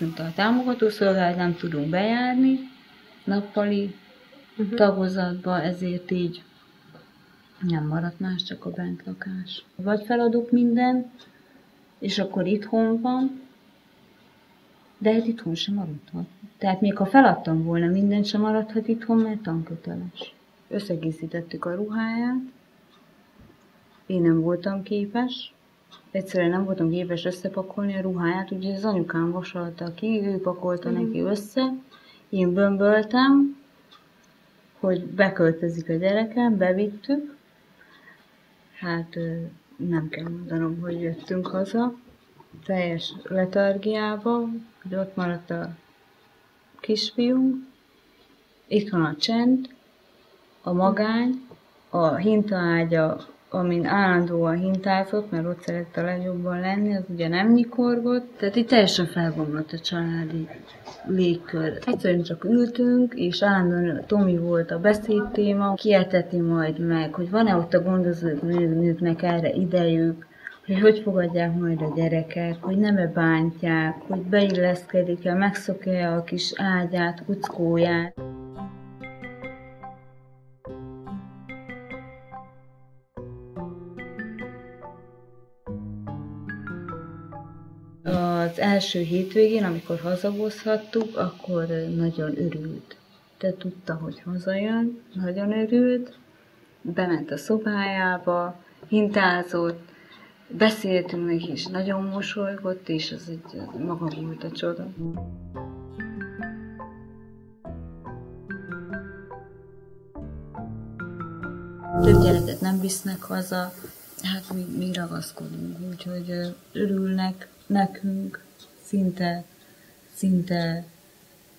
megszűnt a támogató szolgálat, nem tudunk bejárni nappali uh-huh. tagozatba, ezért így nem maradt más, csak a bentlakás. Vagy feladok minden, és akkor itthon van, de hát itthon sem maradhat. Tehát még ha feladtam volna, mindent sem maradhat itthon, mert tanköteles. Összegészítettük a ruháját, én nem voltam képes, egyszerűen nem voltam képes összepakolni a ruháját, ugye az anyukám vasalta ki, ő pakolta mm. neki össze, én bömböltem, hogy beköltözik a gyerekem, bevittük, hát nem kell mondanom, hogy jöttünk haza, teljes letargiába, hogy ott maradt a kisfiunk, itt van a csend, a magány, a hintaágya amin állandóan hintázott, mert ott szerette a legjobban lenni, az ugye nem nyikorgott. Tehát itt teljesen felbomlott a családi légkör. Egyszerűen csak ültünk, és állandóan Tomi volt a beszédtéma, kieteti majd meg, hogy van-e ott a gondozók nőknek erre idejük, hogy hogy fogadják majd a gyerekek, hogy nem-e bántják, hogy beilleszkedik-e, megszokja a kis ágyát, kuckóját. Az első hétvégén, amikor hazahozhattuk, akkor nagyon örült. Te tudta, hogy hazajön, nagyon örült, bement a szobájába, hintázott, beszéltünk neki, és nagyon mosolygott, és az egy maga volt a csoda. Több gyereket nem visznek haza, hát mi, mi ragaszkodunk, úgyhogy örülnek, nekünk szinte, szinte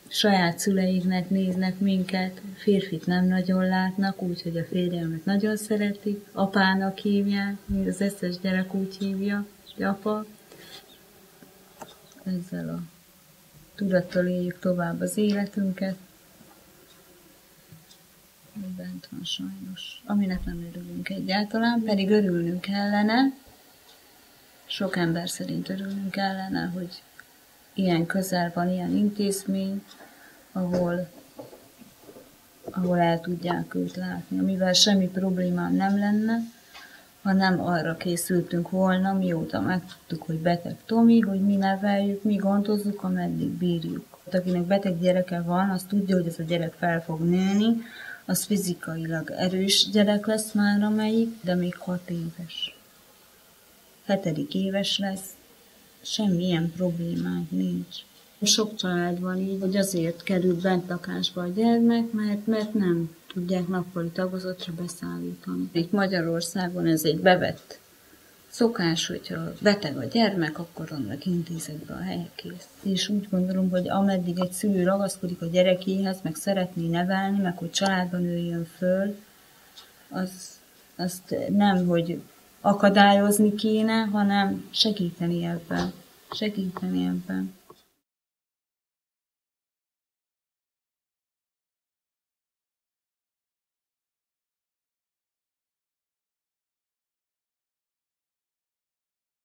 saját szüleiknek néznek minket, férfit nem nagyon látnak, úgyhogy a férjemet nagyon szeretik, apának hívják, az összes gyerek úgy hívja, hogy apa. Ezzel a tudattal éljük tovább az életünket. Bent van sajnos, aminek nem örülünk egyáltalán, pedig örülnünk kellene, sok ember szerint örülnünk kellene, hogy ilyen közel van ilyen intézmény, ahol, ahol el tudják őt látni, amivel semmi problémám nem lenne, ha nem arra készültünk volna, mióta megtudtuk, hogy beteg Tomi, hogy mi neveljük, mi gondozzuk, ameddig bírjuk. Akinek beteg gyereke van, az tudja, hogy ez a gyerek fel fog nőni, az fizikailag erős gyerek lesz már amelyik, de még hat éves hetedik éves lesz, semmilyen problémánk nincs. Sok család van így, hogy azért kerül bent lakásba a gyermek, mert, mert nem tudják nappali tagozatra beszállítani. Itt Magyarországon ez egy bevett szokás, hogyha beteg a gyermek, akkor annak intézetbe a helyekész. És úgy gondolom, hogy ameddig egy szülő ragaszkodik a gyerekéhez, meg szeretné nevelni, meg hogy családban üljön föl, az, azt nem, hogy akadályozni kéne, hanem segíteni ebben. Segíteni ebben.